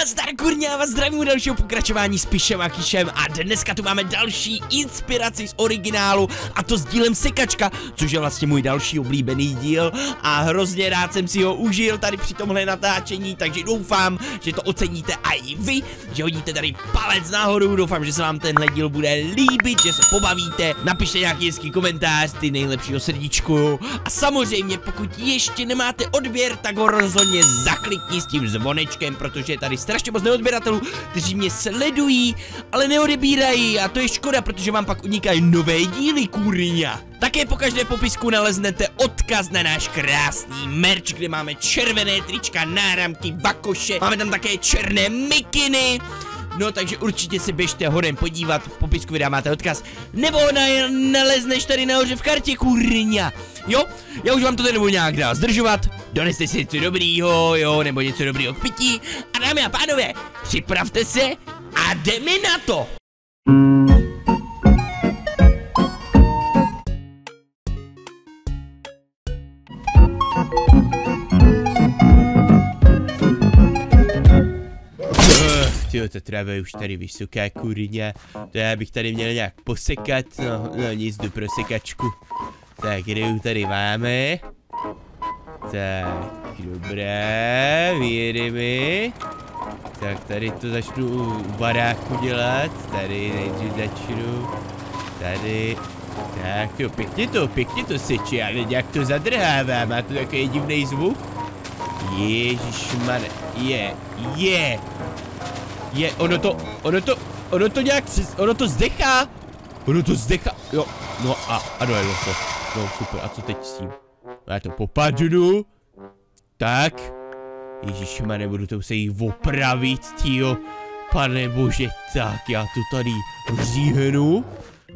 Nazdar kurňa, já vás zdravím u dalšího pokračování s Pišem a Kišem. A dneska tu máme další inspiraci z originálu a to s dílem Sekačka, což je vlastně můj další oblíbený díl. A hrozně rád jsem si ho užil tady při tomhle natáčení, takže doufám, že to oceníte a i vy, že hodíte tady palec nahoru, doufám, že se vám tenhle díl bude líbit, že se pobavíte, napište nějaký hezký komentář, ty nejlepšího srdíčku. A samozřejmě pokud ještě nemáte odběr, tak ho rozhodně zaklikni s tím zvonečkem, protože je tady strašně moc neodběratelů, kteří mě sledují, ale neodebírají a to je škoda, protože vám pak unikají nové díly, kurňa. Také po každé popisku naleznete odkaz na náš krásný merch, kde máme červené trička, náramky, vakoše, máme tam také černé mikiny, No takže určitě se běžte hodem podívat, v popisku videa máte odkaz, nebo na, nalezneš tady nahoře v kartě, kurňa. Jo, já už vám to tady nebudu nějak dál zdržovat, doneste si něco dobrýho, jo, nebo něco dobrýho k pití a dámy a pánové, připravte se a jdeme na to. Tyjo, ta tráva je už tady vysoká kurňa. To já bych tady měl nějak posekat, no, no nic, jdu pro sekačku. Tak, kde tady máme? Tak, dobré, vyjedeme. Tak tady to začnu u baráku dělat, tady nejdřív začnu, tady, tak jo, pěkně to, pěkně to seče, ale nějak to zadrhává, má to takový divný zvuk. Ježišmane, je, je, je, ono to, ono to, ono to nějak, ono to zdechá. Ono to zdechá, jo, no a, ano, je to. No super, a co teď s tím? Já to popadnu. Tak. Ježišma, nebudu to se jí opravit, tío. Pane bože, tak já to tady říhnu.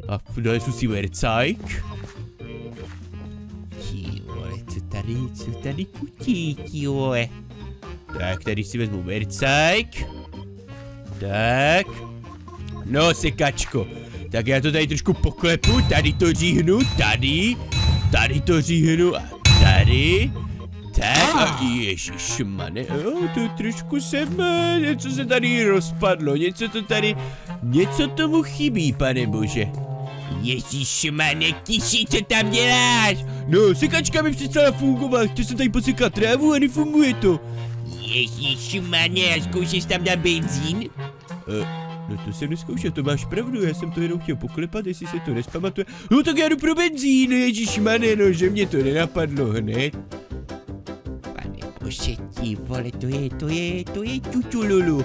A donesu si vercajk. Tío, co tady, co tady kutí, tío. Tak, tady si vezmu vercajk. Tak. No, sekačko. Tak já to tady trošku poklepu, tady to říhnu, tady. Tady to říhnu a tady. Tak a ježišmane, oh, to trošku jsem, něco se tady rozpadlo, něco to tady, něco tomu chybí, pane bože. Ježišmane, tiši, co tam děláš? No, sekačka mi přestala fungovat, chtěl jsem tady posekat trávu a nefunguje to. Ježišmane, a zkoušeš tam dát benzín? Uh, no to jsem neskoušel, to máš pravdu, já jsem to jenom chtěl poklepat, jestli se to nespamatuje. No tak já jdu pro benzín, ježišmane, no, že mě to nenapadlo hned. Pane bože, ti vole, to je, to je, to je čučululu.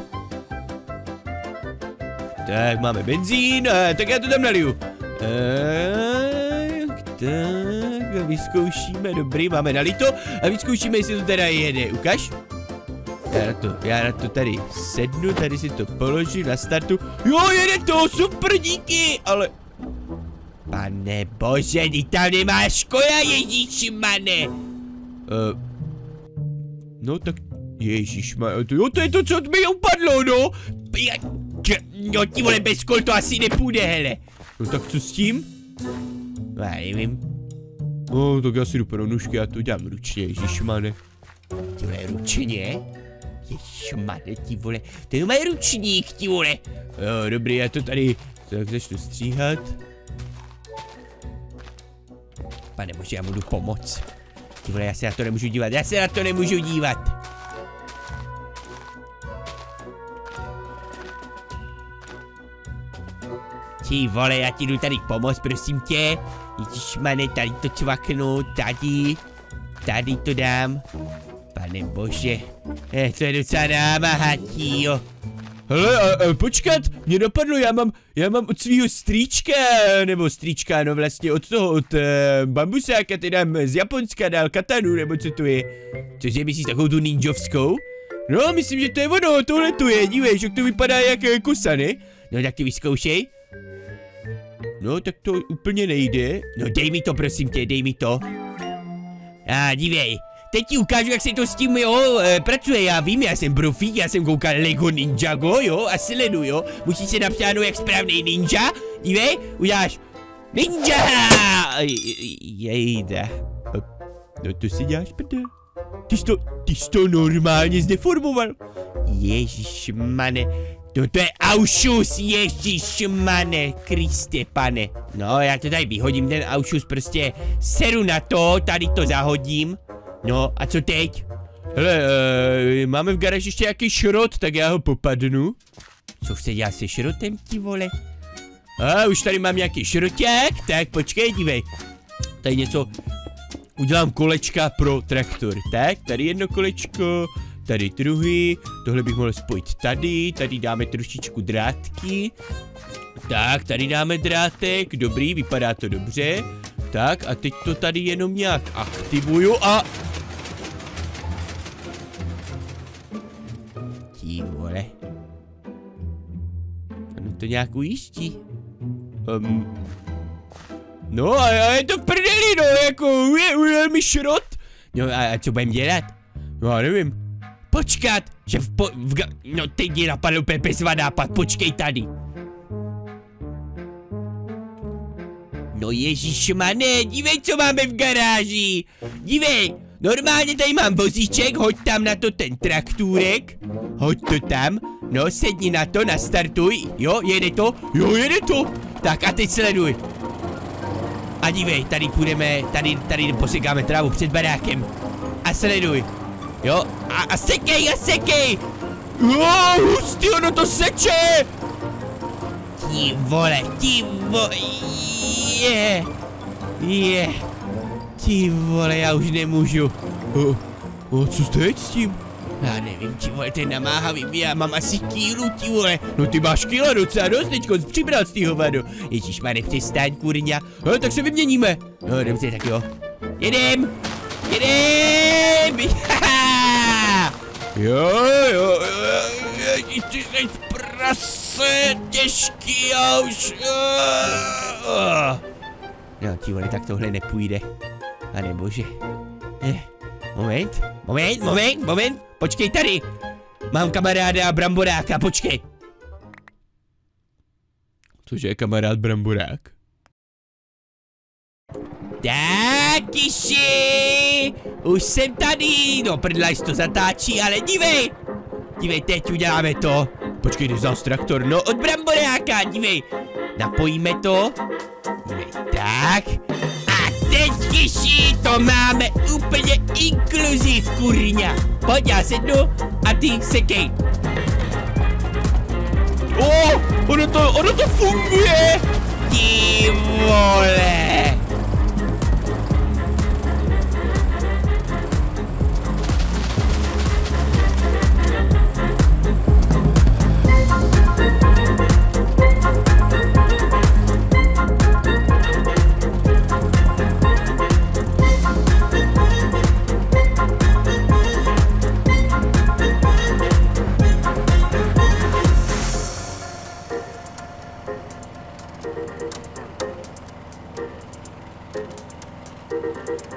Tak, máme benzín, a, tak já to tam naliju. Tak, tak, a vyzkoušíme, dobrý, máme nalito, a vyzkoušíme, jestli to teda jede, ukaž. Já na to, já na to tady sednu, tady si to položím na startu. Jo, jede to, super, díky, ale... Pane bože, ty tam nemáš koja, ježíšmane. Uh, no tak, ježíšmane, to, jo, to je to, co mi upadlo, no. No ti vole, bez kol to asi nepůjde, hele. No tak co s tím? Já nevím. No, tak já si jdu pro nůžky, já to dělám ručně, ježíšmane. Ty vole, ručně? Ježmane, ti vole, ten má ručník, ti vole. Jo, dobrý, já to tady tak začnu stříhat. Pane bože, já mu jdu pomoct. Ti vole, já se na to nemůžu dívat, já se na to nemůžu dívat. Ti vole, já ti jdu tady pomoct, prosím tě. Ježišmane, tady to čvaknu, tady. Tady to dám. Pane bože, eh, to je docela námahatí, jo. Hele, a, a, počkat, mě napadlo, já mám, já mám od svého strýčka, nebo strýčka, no vlastně od toho, od uh, bambusáka, teda z Japonska dál katanu, nebo co to je. Cože myslíš takovou tu ninjovskou? No, myslím, že to je ono, tohle to je, dívej, že to vypadá jak uh, kosa, ne? No tak ty vyzkoušej. No, tak to úplně nejde. No dej mi to, prosím tě, dej mi to. A dívej, teď ti ukážu, jak se to s tím, jo, e, pracuje, já vím, já jsem profík, já jsem koukal Lego Ninjago, jo, a sledu, jo, musíš se napsáno jak správný ninja, dívej, uděláš Ninja! Jejda. No to si děláš prdel. ty jsi to, ty jsi to normálně zdeformoval. Ježíš mane, toto je aušus, ježíš mane, Kriste pane. No, já to tady vyhodím, ten aušus prostě seru na to, tady to zahodím. No, a co teď? Hele, uh, máme v garáži ještě nějaký šrot, tak já ho popadnu. Co chce dělat se šrotem, ti vole? A už tady mám nějaký šroťák, tak počkej, dívej. Tady něco, udělám kolečka pro traktor. Tak, tady jedno kolečko, tady druhý, tohle bych mohl spojit tady, tady dáme trošičku drátky. Tak, tady dáme drátek, dobrý, vypadá to dobře. Tak, a teď to tady jenom nějak aktivuju a... to nějak ujíždí. Um, no a, a je to v prdeli, no, jako ujel, ujel mi šrot. No a, a co budem dělat? No já nevím. Počkat, že v, po, v no teď mě napadl úplně bezva nápad, počkej tady. No ježišmane, dívej, co máme v garáži. Dívej, normálně tady mám vozíček, hoď tam na to ten traktůrek. Hoď to tam, no sedni na to, nastartuj, jo, jede to, jo, jede to. Tak a teď sleduj. A dívej, tady půjdeme, tady, tady posekáme trávu před barákem. A sleduj. Jo, a, a sekej, a sekej! Jo, hustý, ono to seče! Ti vole, ti vole, je, je. Ti vole, já už nemůžu. O, o co teď s tím? Já nevím, ti vole, ten namáhavý, já mám asi kýlu, ti vole. No ty máš kýla docela dost, teďko přibral z tý hovado. Ježíš, má nepřestaň, kurňa. No, tak se vyměníme. No, dobře, tak jo. Jedem! Jedem! jo, jo, jo, ty jsi prase, těžký, já už... No, ti vole, tak tohle nepůjde. A nebože. Eh, moment, moment, moment, moment. Počkej tady. Mám kamaráda Bramboráka, počkej. Cože je kamarád Bramborák? Tak, tiši! Už jsem tady! No, prdlajs to zatáčí, ale dívej! Dívej, teď uděláme to. Počkej, jde zás traktor, no od Bramboráka, dívej. Napojíme to. Dívej, tak. Teď, tiši, to máme úplně inkluziv, kurňa. Pojď, já sednu a ty sekej. O, oh, ono to, ono to funguje! Ty vole!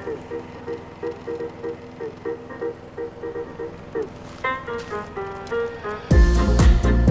Thank you.